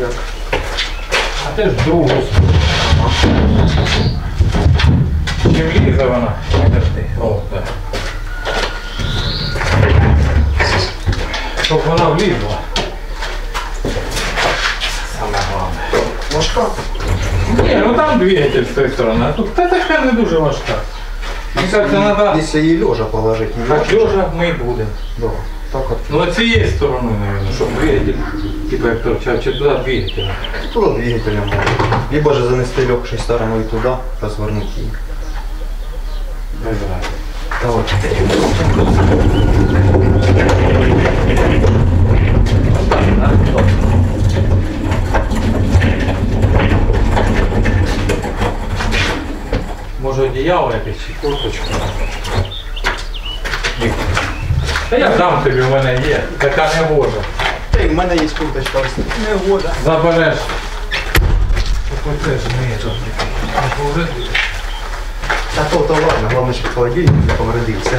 Як? А ти ж другу. Чим лізе вона? Подожди. О, так. Щоб вона влізла. Саме головне. Важка. Ні, ну там двигатель з тої сторони, а тут та така не дуже важка. Мені кажется, треба Якщо її лежа положити, не так лежа ми і будемо. Да. Так от. Ну а цієї сторони, мабуть, щоб двигатель, типу як торчав, чи туди двигатель. Туди двигателем можна. Либо же занести легшою стороною туди, розвернути її. Та от. Може одіяло якесь чи курточку. Ні. Та я дам тобі, в мене є. Така не може. Та й в мене є курточка ось. Не года. Забереш. Оце ж не тут. Та то, то ладно, головне, щоб холодильник не повредився.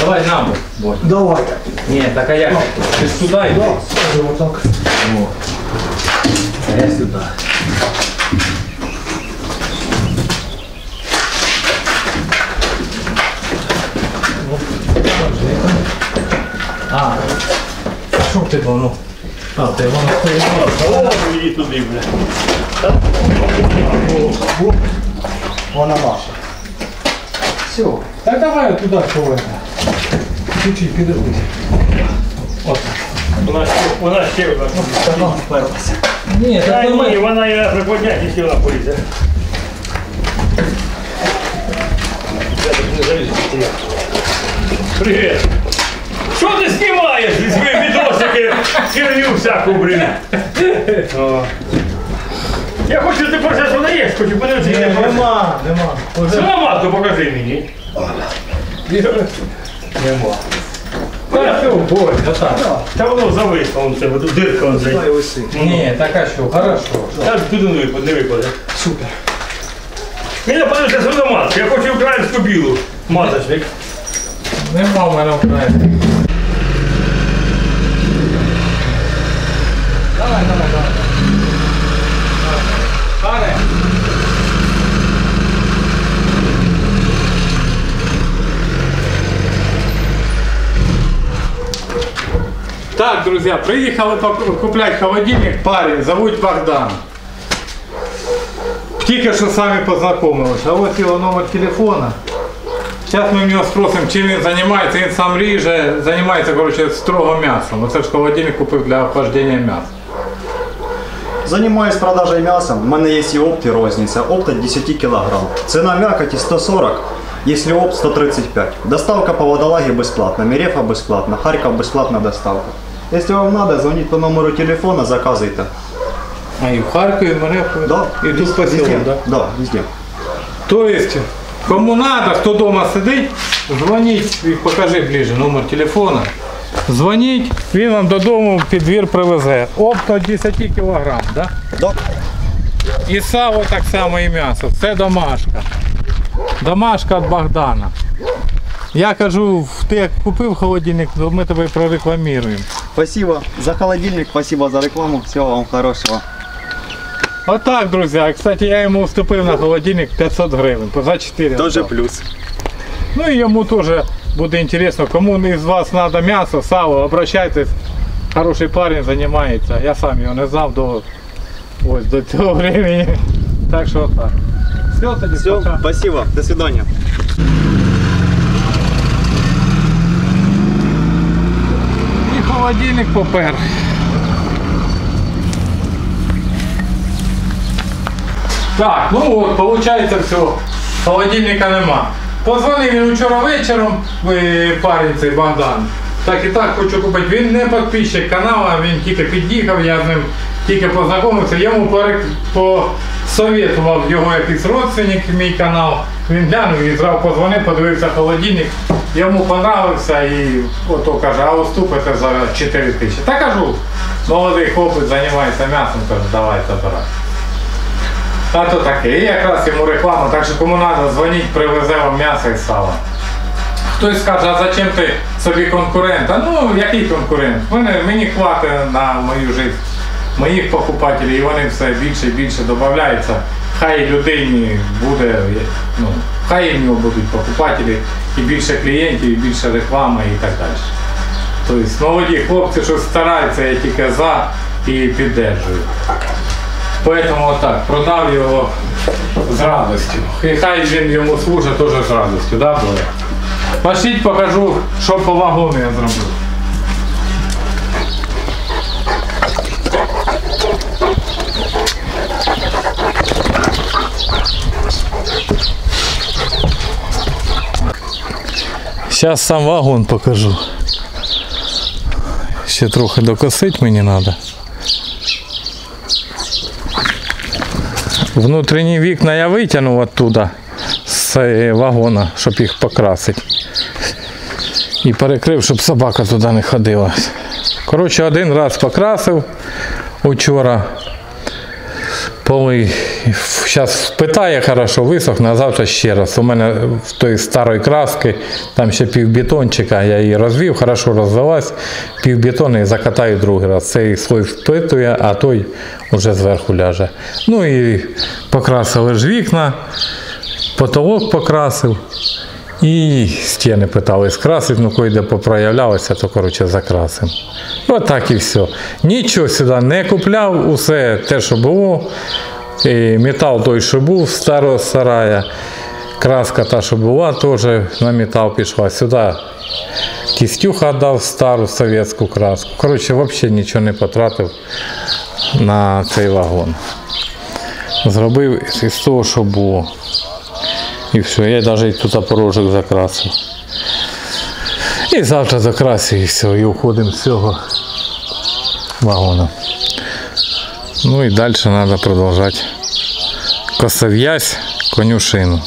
Давай нам. Бодя. Давай. Ні, так а як? Ти ж сюди йди. Скажи отак. О. А я сюди. А, що ти воно? А, ти воно Її туди, бля. Вона наша. Все. Так давай туди повернемо. Чуть-чуть підожди. От. Вона ще, вона ще одна. вперлася. Ні, Та так ні, нормально. вона її приподняти, якщо вона полізе. Привіт. Що ти знімаєш зі свої відосики? Херню всяку, блін. О. Я хочу, ти перше, що даєш, хочу подивитися. ти. Нема, нема. Уже Сама, то покажи мені. нема. Та. Та воно зависло, в тебе, тут дирка Дай зайде. Ні, так а що, хорошо. Так туди не випаде, не випаде. Супер. Мені подивися свою маску, я хочу українську білу. Масочник. Нема в мене. Давай, давай, давай. Пане. Так, друзья, приехали пок- куплять холодильник парень, зовут Богдан. Тільки що самі познайомилися. А ось його номер телефона. Зараз ми в нього спросимо, чим він займається. Він сам ріже, займається коротше, строго м'ясом. Оце ж холодильник купив для охлаждення м'яса. Занимаюсь продажей мяса. У мене є і опт і розниця. Опт от 10 кг. Ціна м'якоті 140, якщо опт 135. Доставка по водолаге безплатна, Мерефа безплатна, Харків безплатна доставка. Якщо вам надо, дзвоніть по номеру телефона, заказуйте. А і в Харкові, в Мерефі, Да, і тут везде, по селам, везде. да? Да, везде. Тобто, кому надо, хто вдома сидить, дзвоніть, і покажи ближче номер телефона. Дзвоніть, він вам додому під двір привезе. Опто 10 кг, да? Да. І сало так само і м'ясо. Це домашка. Домашка від Богдана. Я кажу, ти як купив холодильник, то ми тебе прорекламуємо. Спасибо за холодильник, спасибо за рекламу. Всего вам хорошего. Отак, друзі. Кстати, я йому уступив на холодильник 500 гривень. За 4. Тоже плюс. Ну і йому теж буде інтересно, кому із вас треба м'ясо, сало, обращайтесь. Хороший парень займається. Я сам його не знав до, ось, до цього времени. Так що так. Все, тоді Все, пока. спасибо. До свидания. Холодильник попер. Так, ну от, виходить все. Холодильника нема. Позвонив він вчора вечором, е, парень цей Богдан. Так і так хочу купити. Він не підписчик каналу, він тільки під'їхав, я з ним тільки познайомився. Йому по, рек- по Совєтував його якийсь родственник, мій канал. Він глянув і зразу позвонив, подивився холодильник. Йому понравився і ото каже, а уступите за 4 тисячі. Та кажу, молодий хлопець займається м'ясом, каже, давай забирай. А то таке. І якраз йому реклама, так що кому треба, дзвоніть, привезе вам м'ясо і сало. Хтось скаже, а зачем ти собі конкурент? А ну який конкурент? Мене, мені хватить на мою життя моїх покупателів, і вони все більше і більше додаються. Хай людині буде, ну, хай в нього будуть покупателі, і більше клієнтів, і більше реклами і так далі. Тобто молоді хлопці, що стараються, я тільки за і піддержую. Поэтому отак, продав його з радістю. І хай він йому служить теж з радістю, да, буде? Пошліть, покажу, що по вагону я зробив. Зараз сам вагон покажу. Ще трохи докосить мені треба. Внутрішні вікна я витягнув оттуда з вагона, щоб їх покрасити. І перекрив, щоб собака туди не ходила. Коротше, один раз покрасив учора. Поли зараз питає хорошо, висохне, а завтра ще раз. У мене в той старої краски, там ще півбетончика, я її розвів, хорошо розвелась, півбетону і закатаю другий раз. Цей слой впитує, а той вже зверху ляже. Ну і покрасили ж вікна, потолок покрасив. І стіни питали скрасити, ну коли попроявлялося, то коротше закрасимо. Отак і все. Нічого сюди не купляв, усе те, що було. І метал той, що був старого сарая. Краска та, що була, теж на метал пішла. Сюди кістюха дав стару совєтську краску. Коротше, взагалі нічого не потратив на цей вагон. Зробив із того, що було. І все, я навіть тут порожок закрасив. І завтра закрасив і все, і уходимо з цього вагона. Ну і далі треба продовжувати косов'язь, конюшину.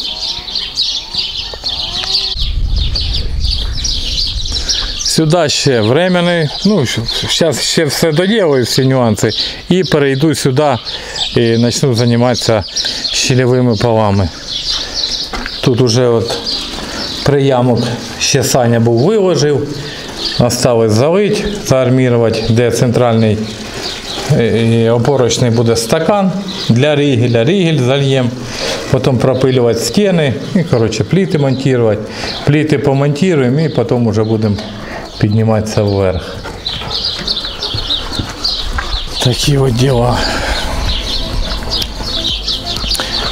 Сюди ще временний, ну, зараз ще все доділаю, всі нюанси, і перейду сюди і почну займатися щільовими полами. Тут уже от приямок ще Саня був виложив. Осталось залить, заармірувати, де центральний е, опорочний буде стакан для ригеля. Ригель зальємо, потім пропилювати стіни і коротше, пліти монтувати. Пліти помонтуємо і потім вже будемо підніматися вверх. Такі от діла.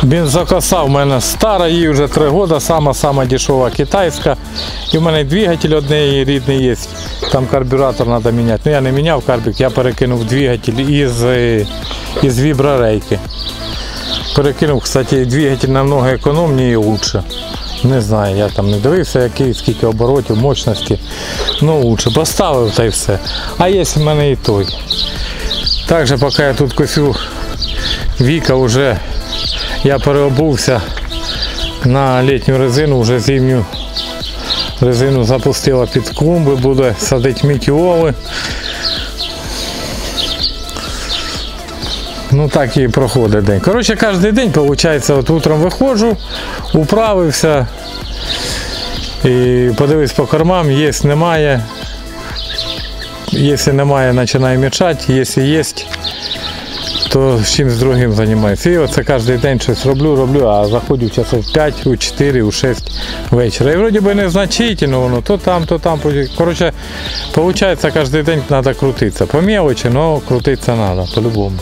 Бензокоса в мене стара, їй вже 3 роки, сама-сама дешева китайська. І в мене двигатель однеї рідний є. Там карбюратор треба міняти. Ну я не міняв карбік, я перекинув двигатель із, е, із віброрейки. Перекинув, кстати, двигатель намного економніше і лучше. Не знаю, я там не дивився, який, скільки оборотів, мощності. Ну лучше. Поставив та й все. А є в мене і той. Також поки я тут косю, Віка вже я переобувся на літню резину, вже зимню резину запустила під клумби, буде садити мітіоли. Ну так і проходить день. Коротше, кожен день, виходить, от утром виходжу, управився і подивись по кормам, є, немає. Якщо немає, починаю мішати, якщо є, то чимось другим займаюся. І оце кожен день щось роблю, роблю, а заходжу в в 5, у 4, у 6 вечора. І вроді би незначительно воно, то там, то там. Коротше, виходить, кожен день треба крутитися. По мелочі, але крутитися треба, по-любому.